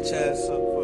bitch up. Uh,